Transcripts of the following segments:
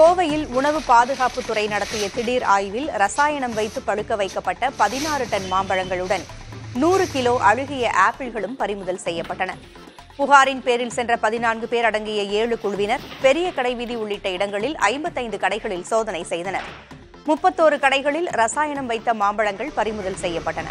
கோவையில் உணவு பாதுகாப்புத்துறை நடத்திய திடீர் ஆய்வில் ரசாயனம் வைத்து பழுக்க வைக்கப்பட்ட பதினாறு டன் மாம்பழங்களுடன் நூறு கிலோ அழுகிய ஆப்பிள்களும் பறிமுதல் செய்யப்பட்டன. புகாரின் பேரில் சென்ற பதினான்கு பேர் அடங்கிய ஏழு குழுவினர் பெரிய கடை வீதி உள்ளிட்ட இடங்களில் ஐம்பத்தைந்து கடைகளில் சோதனை செய்தனர். முப்பத்தோரு கடைகளில் ரசாயனம் வைத்த மாம்பழங்கள் பறிமுதல் செய்யப்பட்டன.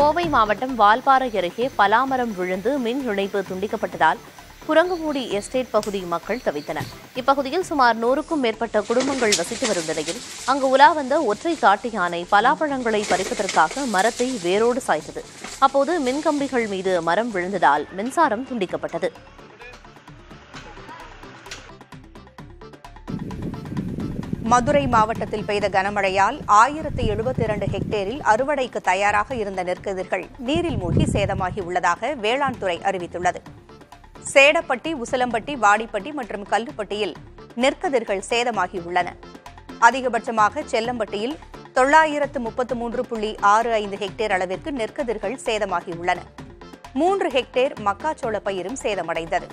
கோவை மாவட்டம் வால்பாறை அருகே பலாமரம் விழுந்து மின் இணைப்பு துண்டிக்கப்பட்டதால் குரங்குமூடி எஸ்டேட் பகுதி மக்கள் தவித்தனர். இப்பகுதியில் சுமார் நூறுக்கும் மேற்பட்ட குடும்பங்கள் வசித்து வரும் நிலையில் அங்கு உலா வந்த ஒற்றை காட்டு யானை பலாப்பழங்களை பறிப்பதற்காக மரத்தை வேரோடு சாய்த்தது. அப்போது மின்கம்பிகள் மீது மரம் விழுந்ததால் மின்சாரம் துண்டிக்கப்பட்டது. மதுரை மாவட்டத்தில் பெய்த கனமழையால் ஆயிரத்து எழுபத்தி இரண்டு ஹெக்டேரில் அறுவடைக்கு தயாராக இருந்த நெற்கதிர்கள் நீரில் மூழ்கி சேதமாகி உள்ளதாக வேளாண் துறை அறிவித்துள்ளது. சேடப்பட்டி உசிலம்பட்டி வாடிப்பட்டி மற்றும் கல்லுப்பட்டியில் நெற்கதிர்கள் சேதமாகி உள்ளன. அதிகபட்சமாக செல்லம்பட்டியில் தொள்ளாயிரத்து முப்பத்து மூன்று புள்ளி ஆறு ஐந்து ஹெக்டேர் அளவிற்கு நெற்கதிர்கள் சேதமாகியுள்ளன மூன்று ஹெக்டேர் மக்காச்சோள பயிரும் சேதமடைந்தது.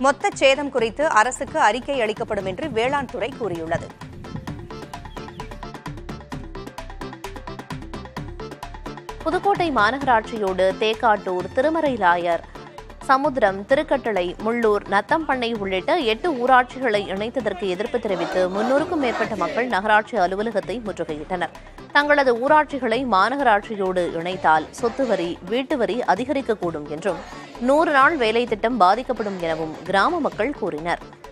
மொத்த சேதம் குறித்து அரசுக்கு அறிக்கை அளிக்கப்படும் என்று வேளாண் துறை கூறியுள்ளது. புதுக்கோட்டை மாநகராட்சியோடு தேக்காட்டூர் திருமறைலாயர் சமுத்திரம் திருக்கட்டளை முள்ளூர் நத்தம்பண்ணை உள்ளிட்ட எட்டு ஊராட்சிகளை இணைத்ததற்கு எதிர்ப்பு தெரிவித்து முன்னூறுக்கும் மேற்பட்ட மக்கள் நகராட்சி அலுவலகத்தை முற்றுகையிட்டனர். தங்களது ஊராட்சிகளை மாநகராட்சியோடு இணைத்தால் சொத்து வரி வீட்டு வரி அதிகரிக்கக்கூடும் என்றும் நூறு நாள் வேலை திட்டம் பாதிக்கப்படும் எனவும் கிராம மக்கள் கூறினர்.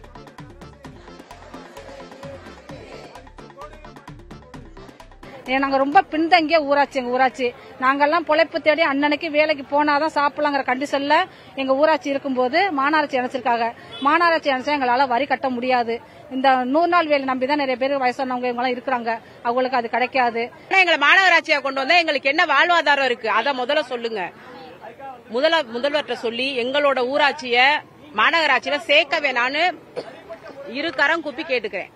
ஏ, நாங்க ரொம்ப பின்தங்கிய ஊராட்சி எங்க ஊராட்சி. நாங்கெல்லாம் பொழைப்பு தேடி அன்னன்னைக்கு வேலைக்கு போனாதான் சாப்பிடலாங்கிற கண்டிஷன்ல எங்க ஊராட்சி இருக்கும்போது மாநகராட்சி இணைச்சிருக்காங்க மாநகராட்சி இணைச்சா எங்களால வரி கட்ட முடியாது. இந்த நூறு நாள் வேலை நம்பி தான் நிறைய பேர் வயசானவங்க இவங்க எல்லாம் இருக்கிறாங்க. அவங்களுக்கு அது கிடைக்காது. எங்களை மாநகராட்சியா கொண்டு வந்தா எங்களுக்கு என்ன வாழ்வாதாரம் இருக்கு? அத முதல்ல சொல்லுங்க. முதல முதல்வர்கிட்ட சொல்லி எங்களோட ஊராட்சிய மாநகராட்சியில சேர்க்க வேணான்னு இரு கரம் குப்பி கேட்டுக்கிறேன்.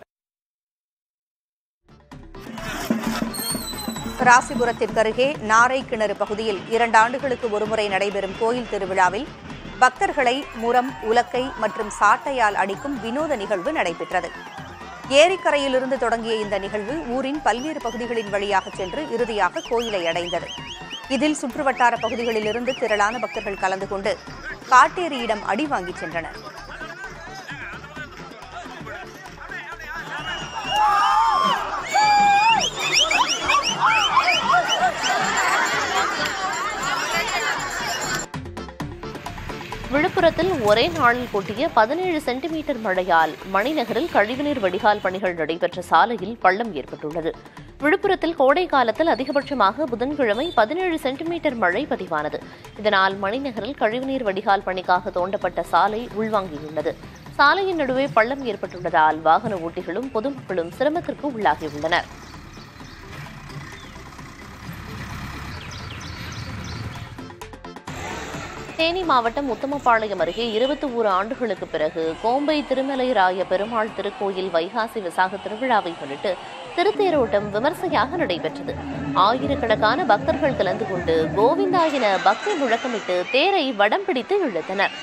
ராசிபுரத்திற்கு அருகே நாரை கிணறு பகுதியில் இரண்டு ஆண்டுகளுக்கு ஒருமுறை நடைபெறும் கோயில் திருவிழாவில் பக்தர்களை முரம் உலக்கை மற்றும் சாட்டையால் அடிக்கும் வினோத நிகழ்வு நடைபெற்றது. ஏரிக்கரையிலிருந்து தொடங்கிய இந்த நிகழ்வு ஊரின் பல்வேறு பகுதிகளின் வழியாக சென்று இறுதியாக கோயிலை அடைந்தது. இதில் சுற்றுவட்டார பகுதிகளிலிருந்து திரளான பக்தர்கள் கலந்து கொண்டு காட்டேரியிடம் அடி வாங்கிச் சென்றனர். விழுப்புரத்தில் ஒரே நாளில் கொட்டிய பதினேழு சென்டிமீட்டர் மழையால் மணிநகரில் கழிவுநீர் வடிகால் பணிகள் நடைபெற்ற சாலையில் பள்ளம் ஏற்பட்டுள்ளது. விழுப்புரத்தில் கோடை காலத்தில் அதிகபட்சமாக புதன்கிழமை பதினேழு சென்டிமீட்டர் மழை பதிவானது. இதனால் மணிநகரில் கழிவுநீர் வடிகால் பணிக்காக தோண்டப்பட்ட சாலை உள்வாங்கியுள்ளது. சாலையின் நடுவே பள்ளம் ஏற்பட்டுள்ளதால் வாகன ஓட்டிகளும் பொதுமக்களும் சிரமத்திற்கு உள்ளாகியுள்ளனர். தேனி மாவட்டம் உத்தமபாளையம் அருகே இருபத்தி ஓரு ஆண்டுகளுக்கு பிறகு கோம்பை திருமலை ராய பெருமாள் திருக்கோயில் வைகாசி விசாக திருவிழாவை முன்னிட்டு திருத்தேரோட்டம் விமர்சையாக நடைபெற்றது. ஆயிரக்கணக்கான பக்தர்கள் கலந்து கொண்டு கோவிந்தா என பக்தி முழக்கமிட்டு தேரை வடம் பிடித்து இழுத்தனர்.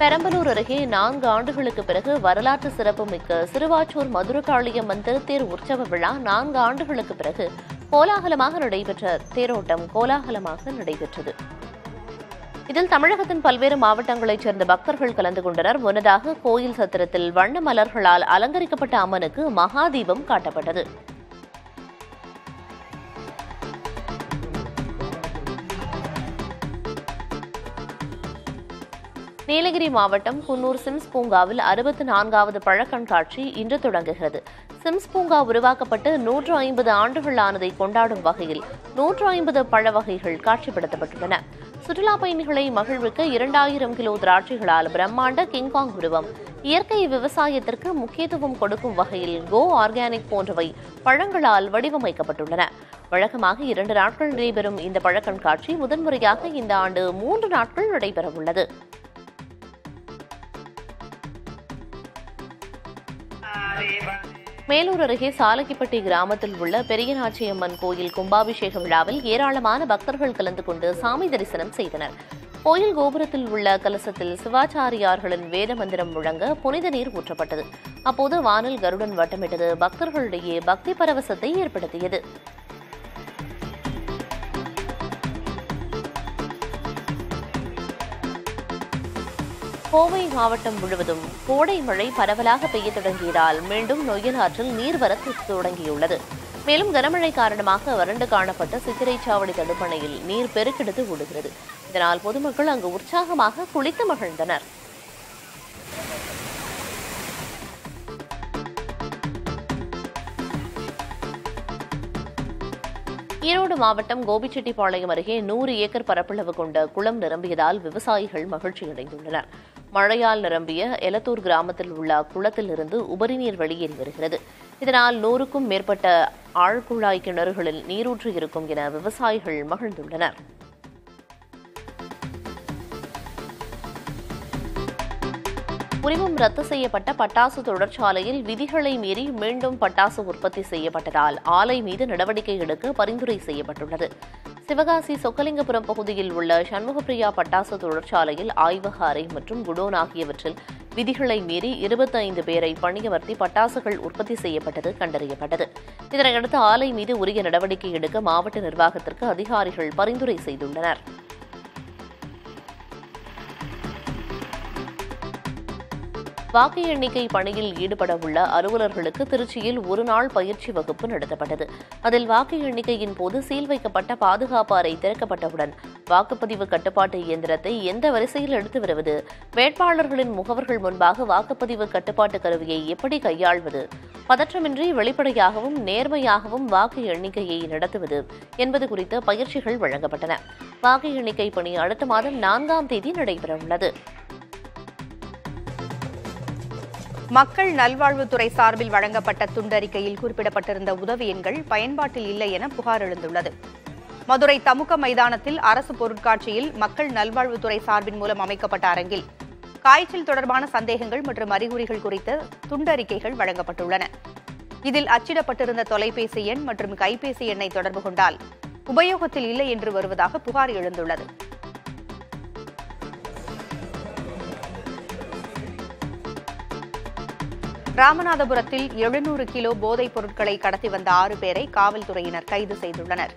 பெரம்பலூர் அருகே நான்கு ஆண்டுகளுக்கு பிறகு வரலாற்று சிறப்புமிக்க சிறுவாச்சூர் மதுரகாளியம்மன் திருத்தேர் உற்சவ விழா நான்கு ஆண்டுகளுக்கு பிறகு கோலாகலமாக நடைபெற்ற தேரோட்டம் கோலாகலமாக நடைபெற்றது. இதில் தமிழகத்தின் பல்வேறு மாவட்டங்களைச் சேர்ந்த பக்தர்கள் கலந்து கொண்டனர். முன்னதாக கோயில் சத்திரத்தில் வண்ண மலர்களால் அலங்கரிக்கப்பட்ட அம்மனுக்கு மகாதீபம் காட்டப்பட்டது. நீலகிரி மாவட்டம் குன்னூர் சிம்ஸ் பூங்காவில் அறுபத்தி நான்காவது பழக்கண்காட்சி இன்று தொடங்குகிறது. சிம்ஸ் பூங்கா உருவாக்கப்பட்டு நூற்று ஐம்பது ஆண்டுகள் ஆனதை கொண்டாடும் வகையில் நூற்று ஐம்பது பழ வகைகள் காட்சிப்படுத்தப்பட்டுள்ளன. சுற்றுலா பயணிகளை மகிழ்விக்க இரண்டாயிரம் கிலோ திராட்சைகளால் பிரம்மாண்ட கிங்காங் உருவம். இயற்கை விவசாயத்திற்கு முக்கியத்துவம் கொடுக்கும் வகையில் கோ ஆர்கானிக் போன்றவை பழங்களால் வடிவமைக்கப்பட்டுள்ளன. வழக்கமாக இரண்டு நாட்கள் நடைபெறும் இந்த பழக்கண்காட்சி முதன்முறையாக இந்த ஆண்டு மூன்று நாட்கள் நடைபெறவுள்ளது. மேலூர் அருகே சாலக்கிப்பட்டி கிராமத்தில் உள்ள பெரியநாச்சியம்மன் கோயில் கும்பாபிஷேக விழாவில் ஏராளமான பக்தர்கள் கலந்து கொண்டு சாமி தரிசனம் செய்தனர். கோயில் கோபுரத்தில் உள்ள கலசத்தில் சிவாச்சாரியார்களின் வேத மந்திரம் முழங்க புனித நீர் ஊற்றப்பட்டது. அப்போது வானில் கருடன் வட்டமிட்டது பக்தர்களிடையே பக்தி பரவசத்தை ஏற்படுத்தியது. கோவை மாவட்டம் முழுவதும் கோடை மழை பரவலாக பெய்ய தொடங்கியதால் மீண்டும் நொய்யல் ஆற்றில் நீர்வரத்து தொடங்கியுள்ளது. மேலும் கனமழை காரணமாக வறண்டு காணப்பட்ட சித்திரைச்சாவடி தடுப்பணையில் நீர் பெருக்கெடுத்து ஓடுகிறது. இதனால் பொதுமக்கள் அங்கு உற்சாகமாக குளித்து மகிழ்ந்தனர். ஈரோடு மாவட்டம் கோபிச்செட்டிப்பாளையம் அருகே நூறு ஏக்கர் பரப்பளவு கொண்ட குளம் நிரம்பியதால் விவசாயிகள் மகிழ்ச்சியடைந்துள்ளனர். மழையால் நிரம்பிய எலத்தூர் கிராமத்தில் உள்ள குளத்திலிருந்து உபரிநீர் வெளியேறி வருகிறது. இதனால் நூறுக்கும் மேற்பட்ட ஆழ்குழாய் கிணறுகளில் நீரூற்று இருக்கும் என விவசாயிகள் மகிழ்ந்துள்ளனர். உரிமம் ரத்து செய்யப்பட்ட பட்டாசு தொழிற்சாலையில் விதிகளை மீறி மீண்டும் பட்டாசு உற்பத்தி செய்யப்பட்டதால் ஆலை மீது நடவடிக்கை எடுக்க பரிந்துரை செய்யப்பட்டுள்ளது. சிவகாசி சொக்கலிங்கபுரம் பகுதியில் உள்ள சண்முகப்பிரியா பட்டாசு தொழிற்சாலையில் ஆய்வக அறை மற்றும் குடோன் ஆகியவற்றில் விதிகளை மீறி இருபத்தைந்து பேரை பணியமர்த்தி பட்டாசுகள் உற்பத்தி செய்யப்பட்டது கண்டறியப்பட்டது. இதனையடுத்து ஆலை மீது உரிய நடவடிக்கை எடுக்க மாவட்ட நிர்வாகத்திற்கு அதிகாரிகள் பரிந்துரை செய்துள்ளனர். வாக்கு எண்ணிக்கை பணியில் ஈடுபட உள்ள அலுவலர்களுக்கு திருச்சியில் ஒருநாள் பயிற்சி வகுப்பு நடத்தப்பட்டது. அதில் வாக்கு எண்ணிக்கையின் போது சீல் வைக்கப்பட்ட பாதுகாப்பு அறை திறக்கப்பட்டவுடன் வாக்குப்பதிவு கட்டுப்பாட்டு இயந்திரத்தை எந்த வரிசையில் எடுத்து வருவது வேட்பாளர்களின் முகவர்கள் முன்பாக வாக்குப்பதிவு கட்டுப்பாட்டு கருவியை எப்படி கையாள்வது பதற்றமின்றி வெளிப்படையாகவும் நேர்மையாகவும் வாக்கு எண்ணிக்கையை நடத்துவது என்பது குறித்த பயிற்சிகள் வழங்கப்பட்டன. வாக்கு எண்ணிக்கை பணி அடுத்த மாதம் நான்காம் தேதி நடைபெறவுள்ளது. மக்கள் நல்வாழ்வுத்துறை சார்பில் வழங்கப்பட்ட துண்டறிக்கையில் குறிப்பிடப்பட்டிருந்த உதவி எண்கள் பயன்பாட்டில் இல்லை என புகார் எழுந்துள்ளது. மதுரை தமுக மைதானத்தில் அரசு பொருட்காட்சியில் மக்கள் நல்வாழ்வுத்துறை சார்பின் மூலம் அமைக்கப்பட்ட அரங்கில் காய்ச்சல் தொடர்பான சந்தேகங்கள் மற்றும் அறிகுறிகள் குறித்த துண்டறிக்கைகள் வழங்கப்பட்டுள்ளன. இதில் அச்சிடப்பட்டிருந்த தொலைபேசி எண் மற்றும் கைபேசி எண்ணை தொடர்பு கொண்டால் உபயோகத்தில் இல்லை என்று வருவதாக புகார் எழுந்துள்ளது. ராமநாதபுரத்தில் எழுநூறு கிலோ போதைப் பொருட்களை கடத்தி வந்த ஆறு பேரை காவல்துறையினர் கைது செய்துள்ளனர்.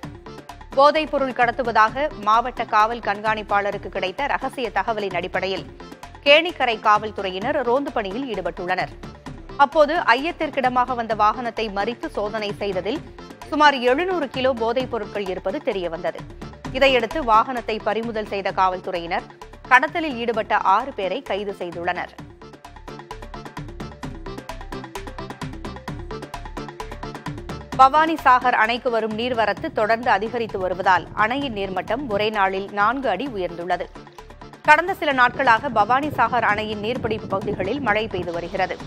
போதைப் பொருள் கடத்துவதாக மாவட்ட காவல் கண்காணிப்பாளருக்கு கிடைத்த ரகசிய தகவலின் அடிப்படையில் கேணிக்கரை காவல்துறையினர் ரோந்து பணியில் ஈடுபட்டுள்ளனர். அப்போது ஐயத்திற்கிடமாக வந்த வாகனத்தை மறித்து சோதனை செய்ததில் சுமார் எழுநூறு கிலோ போதைப் பொருட்கள் இருப்பது தெரியவந்தது. இதையடுத்து வாகனத்தை பறிமுதல் செய்த காவல்துறையினர் கடத்தலில் ஈடுபட்ட ஆறு பேரை கைது செய்துள்ளனர். பவானி சாகர் அணைக்கு வரும் நீர்வரத்து தொடர்ந்து அதிகரித்து வருவதால் அணையின் நீர்மட்டம் ஒரே நாளில் நான்கு அடி உயர்ந்துள்ளது. கடந்த சில நாட்களாக பவானி சாகர் அணையின் நீர்பிடிப்பு பகுதிகளில் மழை பெய்து வருகிறது.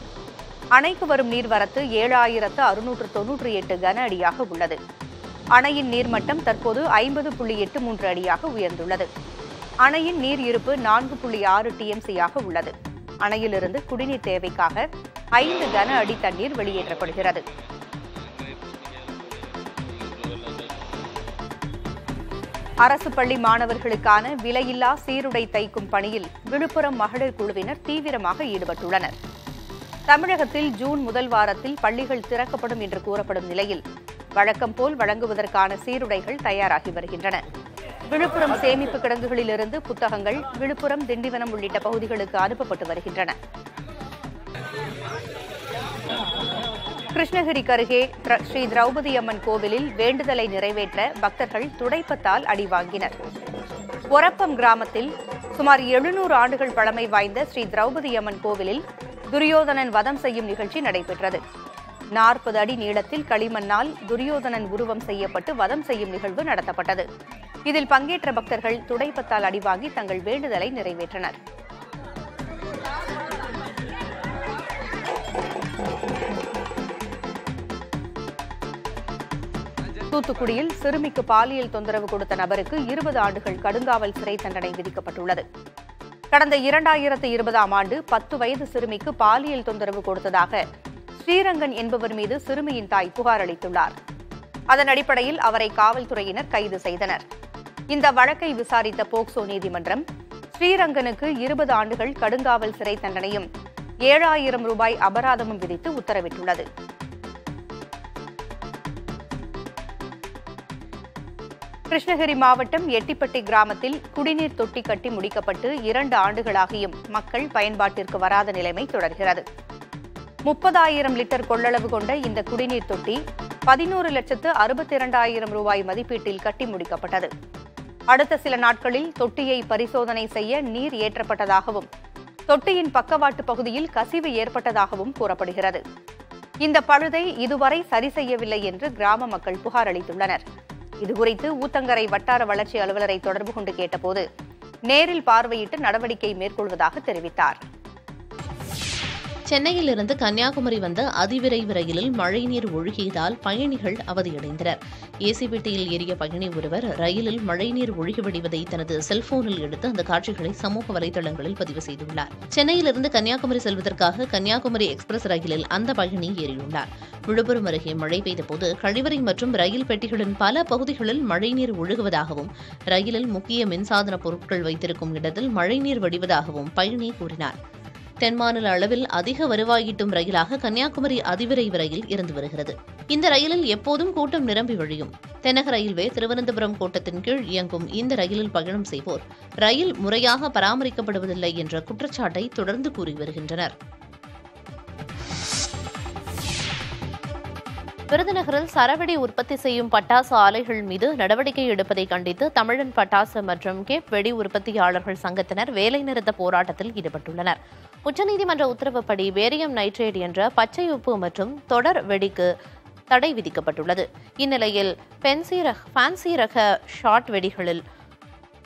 அணைக்கு வரும் நீர்வரத்து ஏழாயிரத்து அறுநூற்று தொன்னூற்றி எட்டு கன அடியாக உள்ளது. அணையின் நீர்மட்டம் தற்போது ஐம்பது புள்ளி எட்டு மூன்று அடியாக உயர்ந்துள்ளது. அணையின் நீர் இருப்பு நான்கு புள்ளி ஆறு டிஎம்சியாக உள்ளது. அணையிலிருந்து குடிநீர் தேவைக்காக ஐந்து கன அடி தண்ணீர் வெளியேற்றப்படுகிறது. அரசு பள்ளி மாணவர்களுக்கான விலையில்லா சீருடை தைக்கும் பணியில் விழுப்புரம் மகளிர் குழுவினர் தீவிரமாக ஈடுபட்டுள்ளனர். தமிழகத்தில் ஜூன் முதல் வாரத்தில் பள்ளிகள் திறக்கப்படும் என்று கூறப்படும் நிலையில் வழக்கம் போல் வழங்குவதற்கான சீருடைகள் தயாராகி வருகின்றன. விழுப்புரம் சேமிப்பு கிடங்குகளிலிருந்து புத்தகங்கள் விழுப்புரம் திண்டிவனம் உள்ளிட்ட பகுதிகளுக்கு அனுப்பப்பட்டு வருகின்றன. கிருஷ்ணகிரிக்கு அருகே ஸ்ரீ திரௌபதி அம்மன் கோவிலில் வேண்டுதலை நிறைவேற்ற பக்தர்கள் துடைப்பத்தால் அடி வாங்கினர். ஒரப்பம் கிராமத்தில் சுமார் எழுநூறு ஆண்டுகள் பழமை வாய்ந்த ஸ்ரீ திரௌபதி அம்மன் கோவிலில் துரியோதனன் வதம் செய்யும் நிகழ்ச்சி நடைபெற்றது. நாற்பது அடி நீளத்தில் களிமண்ணால் துரியோதனன் உருவம் செய்யப்பட்டு வதம் செய்யும் நிகழ்வு நடத்தப்பட்டது. இதில் பங்கேற்ற பக்தர்கள் துடைப்பத்தால் அடி வாங்கி தங்கள் வேண்டுதலை நிறைவேற்றினர். தூத்துக்குடியில் சிறுமிக்கு பாலியல் தொந்தரவு கொடுத்த நபருக்கு இருபது ஆண்டுகள் கடுங்காவல் சிறை தண்டனை விதிக்கப்பட்டுள்ளது. கடந்த இரண்டாயிரத்து இருபதாம் ஆண்டு பத்து வயது சிறுமிக்கு பாலியல் தொந்தரவு கொடுத்ததாக ஸ்ரீரங்கன் என்பவர் மீது சிறுமியின் தாய் புகார் அளித்துள்ளார். அதன் அடிப்படையில் அவரை காவல்துறையினர் கைது செய்தனர். இந்த வழக்கை விசாரித்த போக்சோ நீதிமன்றம் ஸ்ரீரங்கனுக்கு இருபது ஆண்டுகள் கடுங்காவல் சிறை தண்டனையும் ஏழாயிரம் ரூபாய் அபராதமும் விதித்து உத்தரவிட்டுள்ளது. கிருஷ்ணகிரி மாவட்டம் எட்டிப்பட்டி கிராமத்தில் குடிநீர் தொட்டி கட்டி முடிக்கப்பட்டு இரண்டு ஆண்டுகளாகியும் மக்கள் பயன்பாட்டிற்கு வராத நிலைமை தொடர்கிறது. முப்பதாயிரம் லிட்டர் கொள்ளளவு கொண்ட இந்த குடிநீர் தொட்டி பதினோரு லட்சத்து அறுபத்தி இரண்டாயிரம் ரூபாய் மதிப்பீட்டில் கட்டி முடிக்கப்பட்டது. அடுத்த சில நாட்களில் தொட்டியை பரிசோதனை செய்ய நீர் ஏற்றப்பட்டதாகவும் தொட்டியின் பக்கவாட்டு பகுதியில் கசிவு ஏற்பட்டதாகவும் கூறப்படுகிறது. இந்த பழுதை இதுவரை சரி செய்யவில்லை என்று கிராம மக்கள் புகார் அளித்துள்ளனர். இதுகுறித்து ஊத்தங்கரை வட்டார வளர்ச்சி அலுவலரை தொடர்பு கொண்டு கேட்டபோது நேரில் பார்வையிட்டு நடவடிக்கை மேற்கொள்வதாக தெரிவித்தார் சென்னையிலிருந்து கன்னியாகுமரி வந்த அதிவிரைவு ரயிலில் மழைநீர் ஒழுகியதால் பயணிகள் அவதியடைந்தனர். ஏசிபிட்டியில் ஏறிய பயணி ஒருவர் ரயிலில் மழைநீர் ஒழுகி வடிவதை தனது செல்போனில் எடுத்து அந்த காட்சிகளை சமூக வலைதளங்களில் பதிவு செய்துள்ளார். சென்னையிலிருந்து கன்னியாகுமரி செல்வதற்காக கன்னியாகுமரி எக்ஸ்பிரஸ் ரயிலில் அந்த பயணி ஏறியுள்ளார். விழுப்புரம் அருகே மழை பெய்தபோது கழிவறை மற்றும் ரயில் பெட்டிகளின் பல பகுதிகளில் மழைநீர் ஒழுகுவதாகவும் ரயிலில் முக்கிய மின்சாதன பொருட்கள் வைத்திருக்கும் இடத்தில் மழைநீர் வடிவதாகவும் பயணி கூறினார். தென்மாநில அளவில் அதிக வருவாயிட்டும் ரயிலாக கன்னியாகுமரி அதிவிரைவு ரயில் இருந்து வருகிறது. இந்த ரயிலில் எப்போதும் கூட்டம் நிரம்பி வழியும். தென்னக ரயில்வே திருவனந்தபுரம் கோட்டத்தின் கீழ் இயங்கும் இந்த ரயிலில் பயணம் செய்வோர். ரயில் முறையாக பராமரிக்கப்படுவதில்லை என்ற குற்றச்சாட்டை தொடர்ந்து கூறி வருகின்றனர். விருதுநகரில் சரவெடி உற்பத்தி செய்யும் பட்டாசு ஆலைகள் மீது நடவடிக்கை எடுப்பதை கண்டித்து தமிழன் பட்டாசு மற்றும் கேப் வெடி உற்பத்தியாளர்கள் சங்கத்தினர் வேலைநிறுத்த போராட்டத்தில் ஈடுபட்டுள்ளனர். உச்சநீதிமன்ற உத்தரவுப்படி பேரியம் நைட்ரேட் என்ற பச்சை உப்பு மற்றும் தொடர் வெடிக்கு தடை விதிக்கப்பட்டுள்ளது. இந்நிலையில் பென்சி ரக ஃபேன்சி ரக ஷார்ட் வெடிகளில்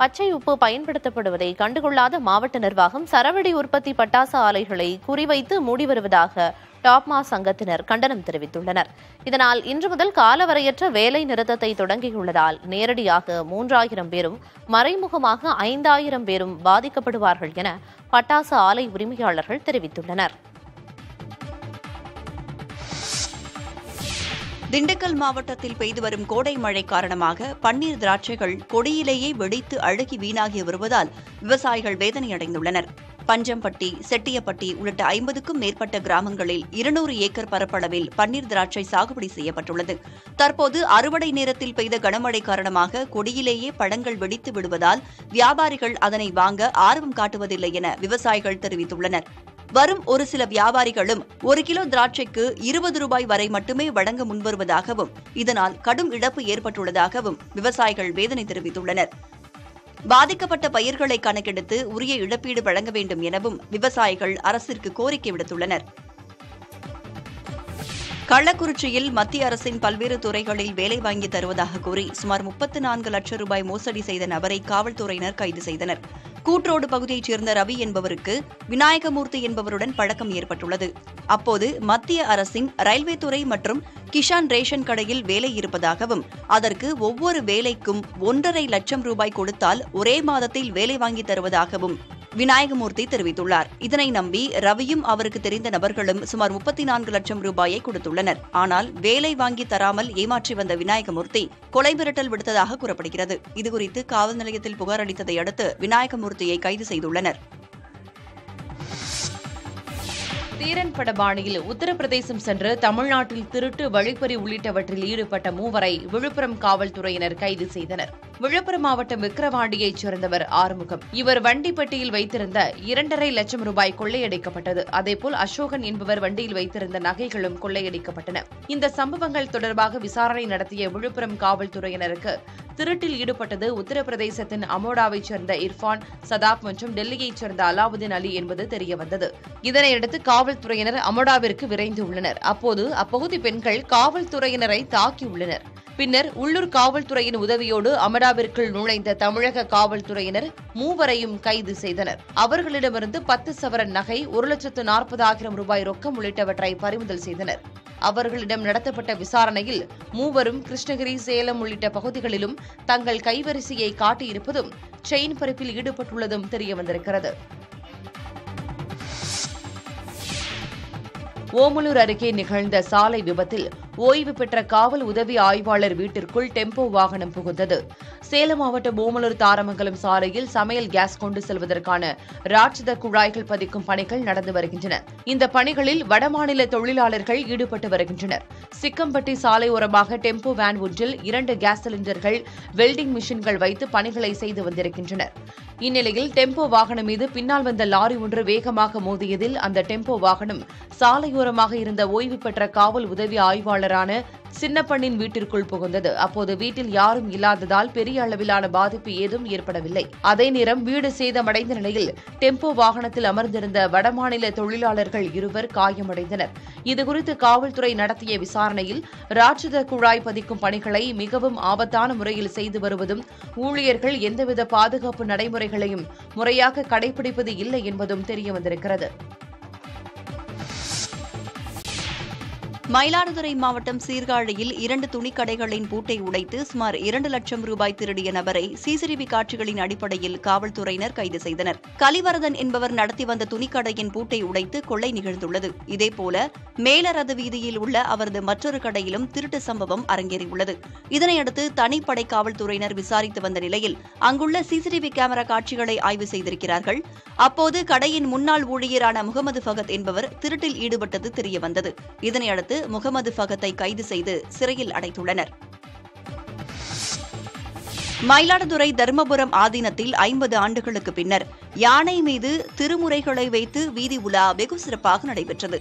பச்சை உப்பு பயன்படுத்தப்படுவதை கண்டுகொள்ளாத மாவட்ட நிர்வாகம் சரவெடி உற்பத்தி பட்டாசு ஆலைகளை குறிவைத்து மூடி வருவதாக டாப்மா சங்கத்தினர் கண்டனம் தெரிவித்துள்ளனர். இதனால் இன்று முதல் காலவரையற்ற வேலை நிறுத்தத்தை தொடங்கியுள்ளதால் நேரடியாக மூன்றாயிரம் பேரும் மறைமுகமாக ஐந்தாயிரம் பேரும் பாதிக்கப்படுவார்கள் என பட்டாசு ஆலை உரிமையாளர்கள் தெரிவித்துள்ளனர். திண்டுக்கல் மாவட்டத்தில் பெய்து வரும் கோடை மழை காரணமாக பன்னீர் திராட்சைகள் கொடியிலேயே வெடித்து அழுகி வீணாகி வருவதால் விவசாயிகள் வேதனையடைந்துள்ளனர். பஞ்சம்பட்டி செட்டியப்பட்டி உள்ளிட்ட ஐம்பதுக்கும் மேற்பட்ட கிராமங்களில் இருநூறு ஏக்கர் பரப்பளவில் பன்னீர் திராட்சை சாகுபடி செய்யப்பட்டுள்ளது. தற்போது அறுவடை நேரத்தில் பெய்த கனமழை காரணமாக கொடியிலேயே பழங்கள் வெடித்து விடுவதால் வியாபாரிகள் அதனை வாங்க ஆர்வம் காட்டுவதில்லை என விவசாயிகள் தெரிவித்துள்ளனர். வரும் ஒரு சில வியாபாரிகளும் ஒரு கிலோ திராட்சைக்கு இருபது ரூபாய் வரை மட்டுமே வழங்க முன்வருவதாகவும் இதனால் கடும் இழப்பு ஏற்பட்டுள்ளதாகவும் விவசாயிகள் வேதனை தெரிவித்துள்ளனர். பாதிக்கப்பட்ட பயிர்களை கணக்கெடுத்து உரிய இழப்பீடு வழங்க வேண்டும் எனவும் விவசாயிகள் அரசிற்கு கோரிக்கை விடுத்துள்ளனர். கள்ளக்குறிச்சியில் மத்திய அரசின் பல்வேறு துறைகளில் வேலை வாங்கி தருவதாக கூறி சுமார் முப்பத்து நான்கு லட்சம் ரூபாய் மோசடி செய்த நபரை காவல்துறையினர் கைது செய்தனர். கூட்ரோடு பகுதியைச் சேர்ந்த ரவி என்பவருக்கு விநாயகமூர்த்தி என்பவருடன் பழக்கம் ஏற்பட்டுள்ளது. அப்போது மத்திய அரசின் ரயில்வே துறை மற்றும் கிஷான் ரேஷன் கடையில் வேலை இருப்பதாகவும் அதற்கு ஒவ்வொரு வேலைக்கும் ஒன்றரை லட்சம் ரூபாய் கொடுத்தால் ஒரே மாதத்தில் வேலை வாங்கி தருவதாகவும் விநாயகமூர்த்தி தெரிவித்துள்ளார். இதனை நம்பி ரவியும் அவருக்கு தெரிந்த நபர்களும் சுமார் முப்பத்தி நான்கு லட்சம் ரூபாயை கொடுத்துள்ளனர். ஆனால் வேலை வாங்கி தராமல் ஏமாற்றி வந்த விநாயகமூர்த்தி கொலை மிரட்டல் விடுத்ததாக கூறப்படுகிறது. இதுகுறித்து காவல் நிலையத்தில் புகார் அளித்ததை அடுத்து விநாயகமூர்த்தியை கைது செய்துள்ளனர். தீரன் பட பாணியில் உத்தரப்பிரதேசம் சென்று தமிழ்நாட்டில் திருட்டு வழிப்பறி உள்ளிட்டவற்றில் ஈடுபட்ட மூவரை விழுப்புரம் காவல்துறையினர் கைது செய்தனர். விழுப்புரம் மாவட்டம் விக்கிரவாண்டியைச் சேர்ந்தவர் ஆறுமுகம். இவர் வண்டிப்பட்டியில் வைத்திருந்த இரண்டரை லட்சம் ரூபாய் கொள்ளையடிக்கப்பட்டது. அதேபோல் அசோகன் என்பவர் வண்டியில் வைத்திருந்த நகைகளும் கொள்ளையடிக்கப்பட்டன. இந்த சம்பவங்கள் தொடர்பாக விசாரணை நடத்திய விழுப்புரம் காவல்துறையினருக்கு திருட்டில் ஈடுபட்டது உத்தரப்பிரதேசத்தின் அமோடாவைச் சேர்ந்த இர்ஃபான் சதாப் மற்றும் டெல்லியைச் சேர்ந்த அலாவுதீன் அலி என்பது தெரியவந்தது. இதனையடுத்து காவல்துறையினர் அமோடாவிற்கு விரைந்துள்ளனர் அப்போது அப்பகுதி பெண்கள் காவல்துறையினரை தாக்கியுள்ளனர். பின்னர் உள்ளூர் காவல்துறையின் உதவியோடு அமடாவிற்குள் நுழைந்த தமிழக காவல்துறையினர் மூவரையும் கைது செய்தனர். அவர்களிடமிருந்து பத்து சவரன் நகை ஒரு லட்சத்து நாற்பதாயிரம் ரூபாய் ரொக்கம் உள்ளிட்டவற்றை பறிமுதல் செய்தனர். அவர்களிடம் நடத்தப்பட்ட விசாரணையில் மூவரும் கிருஷ்ணகிரி சேலம் உள்ளிட்ட பகுதிகளிலும் தங்கள் கைவரிசையை காட்டியிருப்பதும் செயின் பறிப்பில் ஈடுபட்டுள்ளதும் தெரியவந்திருக்கிறது. ஓமலூர் அருகே நிகழ்ந்த சாலை விபத்தில் ஓய்வு பெற்ற காவல் உதவி ஆய்வாளர் வீட்டிற்குள் டெம்போ வாகனம் புகுந்தது. சேலம் மாவட்டம் ஓமலூர் தாரமங்கலம் சாலையில் சமையல் கேஸ் கொண்டு செல்வதற்கான ராட்சத குழாய்கள் பதிக்கும் பணிகள் நடந்து வருகின்றன. இந்த பணிகளில் வடமாநில தொழிலாளர்கள் ஈடுபட்டு வருகின்றனர். சிக்கம்பட்டி சாலை ஓரமாக டெம்போ வேன் ஒன்றில் இரண்டு கேஸ் சிலிண்டர்கள் வெல்டிங் மிஷின்கள் வைத்து பணிகளை செய்து வந்திருக்கின்றனர். இந்நிலையில் டெம்போ வாகனம் மீது பின்னால் வந்த லாரி ஒன்று வேகமாக மோதியதில் அந்த டெம்போ வாகனம் சாலையோரமாக இருந்த ஓய்வு பெற்ற காவல் உதவி ஆய்வாளரான சின்னப்பண்ணின் வீட்டிற்குள் புகுந்தது. அப்போது வீட்டில் யாரும் இல்லாததால் பெரிய அளவிலான பாதிப்பு ஏதும் ஏற்படவில்லை. அதே நேரம் வீடு சேதமடைந்த நிலையில் டெம்போ வாகனத்தில் அமர்ந்திருந்த வடமாநில தொழிலாளர்கள் இருவர் காயமடைந்தனர். இதுகுறித்து காவல்துறை நடத்திய விசாரணையில் ராட்சத குழாய் பதிக்கும் பணிகளை மிகவும் ஆபத்தான முறையில் செய்து வருவதும் ஊழியர்கள் எந்தவித பாதுகாப்பு நடைமுறைகளையும் முறையாக கடைபிடிப்பது இல்லை என்பதும் தெரியவந்திருக்கிறது மயிலாடுதுறை மாவட்டம் சீர்காழியில் இரண்டு துணிக்கடைகளின் பூட்டை உடைத்து சுமார் இரண்டு லட்சம் ரூபாய் திருடிய நபரை சிசிடிவி காட்சிகளின் அடிப்படையில் காவல்துறையினர் கைது செய்தனர். கலிவரதன் என்பவர் நடத்தி வந்த துணிக்கடையின் பூட்டை உடைத்து கொள்ளை நிகழ்ந்துள்ளது. இதேபோல மேலரது வீதியில் உள்ள அவரது மற்றொரு கடையிலும் திருட்டு சம்பவம் அரங்கேறியுள்ளது. இதனையடுத்து தனிப்படை காவல்துறையினர் விசாரித்து வந்த நிலையில் அங்குள்ள சிசிடிவி கேமரா காட்சிகளை ஆய்வு செய்திருக்கிறார்கள். அப்போது கடையின் முன்னாள் ஊழியரான முகமது ஃபகத் என்பவர் திருட்டில் ஈடுபட்டது தெரியவந்தது. இதனையடுத்து முகமது ஃபகத்தை கைது செய்து சிறையில் அடைத்துள்ளனர். மயிலாடுதுறை தர்மபுரம் ஆதீனத்தில் ஐம்பது ஆண்டுகளுக்கு பின்னர் யானை மீது திருமுறைகளை வைத்து வீதி உலா வெகு சிறப்பாக நடைபெற்றது.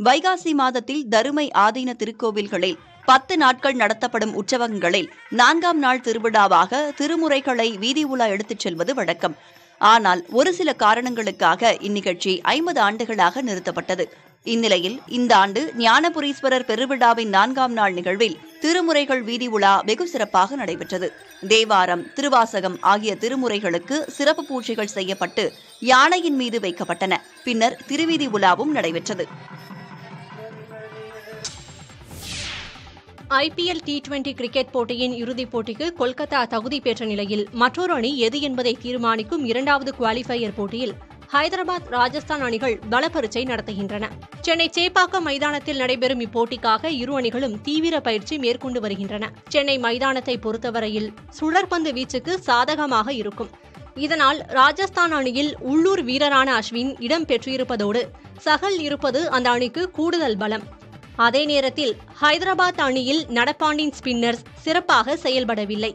வைகாசி மாதத்தில் தருமை ஆதீன திருக்கோவில்களில் பத்து நாட்கள் நடத்தப்படும் உற்சவங்களில் நான்காம் நாள் திருவிழாவாக திருமுறைகளை வீதி உலா எடுத்துச் செல்வது வழக்கம். ஆனால் ஒரு சில காரணங்களுக்காக இந்நிகழ்ச்சி ஐம்பது ஆண்டுகளாக நிறுத்தப்பட்டது. இந்நிலையில் இந்த ஆண்டு ஞானபுரீஸ்வரர் பெருவிழாவின் நான்காம் நாள் நிகழ்வில் திருமுறைகள் வீதி உலா வெகு சிறப்பாக நடைபெற்றது. தேவாரம் திருவாசகம் ஆகிய திருமுறைகளுக்கு சிறப்பு பூஜைகள் செய்யப்பட்டு யானையின் மீது வைக்கப்பட்டன. பின்னர் திருவீதி உலாவும் நடைபெற்றது. ஐபிஎல் டி டுவெண்டி கிரிக்கெட் போட்டியின் இறுதிப் போட்டிக்கு கொல்கத்தா தகுதி பெற்ற நிலையில் மற்றொரு அணி எது என்பதை தீர்மானிக்கும் இரண்டாவது குவாலிஃபயர் போட்டியில் ஹைதராபாத் ராஜஸ்தான் அணிகள் பலப்பரிச்சை நடத்துகின்றன. சென்னை சேப்பாக்கம் மைதானத்தில் நடைபெறும் இப்போட்டிக்காக இரு அணிகளும் தீவிர பயிற்சி மேற்கொண்டு வருகின்றன. சென்னை மைதானத்தை பொறுத்தவரையில் சுழற்பந்து வீச்சுக்கு சாதகமாக இருக்கும். இதனால் ராஜஸ்தான் அணியில் உள்ளூர் வீரரான அஸ்வின் இடம் பெற்றிருப்பதோடு சகல் இருப்பது அந்த அணிக்கு கூடுதல் பலம். அதே நேரத்தில் ஹைதராபாத் அணியில் நடப்பாண்டின் ஸ்பின்னர்ஸ் சிறப்பாக செயல்படவில்லை.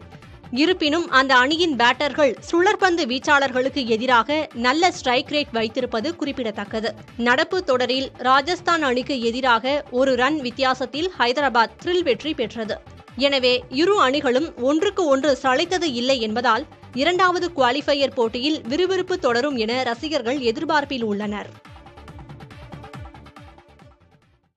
இருப்பினும் அந்த அணியின் பேட்டர்கள் சுழற்பந்து வீச்சாளர்களுக்கு எதிராக நல்ல ஸ்ட்ரைக் ரேட் வைத்திருப்பது குறிப்பிடத்தக்கது. நடப்பு தொடரில் ராஜஸ்தான் அணிக்கு எதிராக ஒரு ரன் வித்தியாசத்தில் ஹைதராபாத் த்ரில் வெற்றி பெற்றது. எனவே இரு அணிகளும் ஒன்றுக்கு ஒன்று சளைத்தது இல்லை என்பதால் இரண்டாவது குவாலிஃபையர் போட்டியில் விறுவிறுப்பு தொடரும் என ரசிகர்கள் எதிர்பார்ப்பில் உள்ளனர்.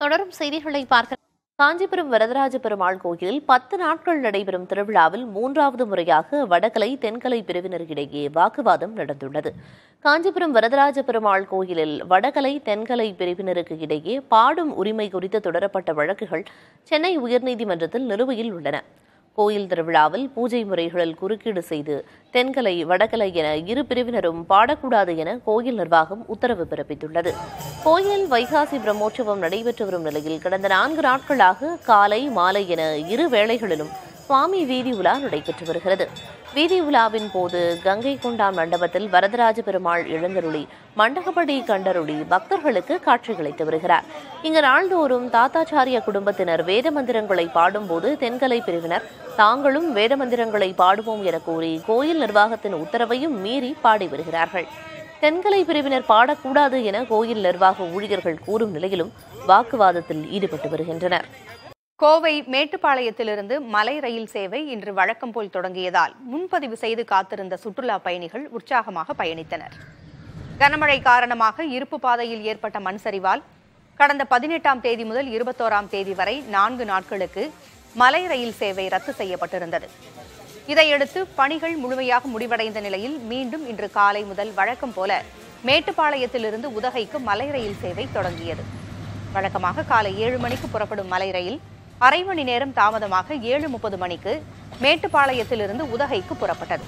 தொடரும் செய்திகளை பார்க்க காஞ்சிபுரம் வரதராஜ பெருமாள் கோயிலில் பத்து நாட்கள் நடைபெறும் திருவிழாவில் மூன்றாவது முறையாக வடகலை தென்கலை பிரிவினரிடையே வாக்குவாதம் நடந்துள்ளது. காஞ்சிபுரம் வரதராஜ பெருமாள் கோயிலில் வடகலை தென்கலை பிரிவினருக்கு இடையே பாடும் உரிமை குறித்து தொடரப்பட்ட வழக்குகள் சென்னை உயர்நீதிமன்றத்தில் நிலுவையில் உள்ளன. கோயில் திருவிழாவில் பூஜை முறைகளில் குறுக்கீடு செய்து தென்கலை வடகலை என இரு பிரிவினரும் பாடக்கூடாது என கோயில் நிர்வாகம் உத்தரவு பிறப்பித்துள்ளது. கோயில் வைகாசி பிரம்மோற்சவம் நடைபெற்று வரும் நிலையில் கடந்த நான்கு நாட்களாக காலை மாலை என இரு வேளைகளிலும் சுவாமி வீதி உலா நடைபெற்று வருகிறது. வீதி உலாவின் போது கங்கை கொண்டான் மண்டபத்தில் வரதராஜ பெருமாள் எழுந்தருளி மண்டகப்படி கண்டருளி பக்தர்களுக்கு காட்சியளித்து வருகிறார். இங்கு நாள்தோறும் தாத்தாச்சாரிய குடும்பத்தினர் வேத மந்திரங்களை பாடும்போது தென்கலை பிரிவினர் தாங்களும் வேத மந்திரங்களை பாடுவோம் என கூறி கோயில் நிர்வாகத்தின் உத்தரவையும் மீறி பாடி வருகிறார்கள். தென்கலை பிரிவினர் பாடக்கூடாது என கோயில் நிர்வாக ஊழியர்கள் கூறும் நிலையிலும் வாக்குவாதத்தில் ஈடுபட்டு வருகின்றனர். கோவை மேட்டுப்பாளையத்திலிருந்து மலை ரயில் சேவை இன்று வழக்கம் போல் தொடங்கியதால் முன்பதிவு செய்து காத்திருந்த சுற்றுலா பயணிகள் உற்சாகமாக பயணித்தனர். கனமழை காரணமாக இருப்பு பாதையில் ஏற்பட்ட மண் சரிவால் கடந்த பதினெட்டாம் தேதி முதல் இருபத்தோராம் தேதி வரை நான்கு நாட்களுக்கு மலை ரயில் சேவை ரத்து செய்யப்பட்டிருந்தது. இதையடுத்து பணிகள் முழுமையாக முடிவடைந்த நிலையில் மீண்டும் இன்று காலை முதல் வழக்கம் போல மேட்டுப்பாளையத்திலிருந்து உதகைக்கு மலை ரயில் சேவை தொடங்கியது. வழக்கமாக காலை ஏழு மணிக்கு புறப்படும் மலை ரயில் அரை மணி நேரம் தாமதமாக ஏழு முப்பது மணிக்கு மேட்டுப்பாளையத்திலிருந்து உதகைக்கு புறப்பட்டது.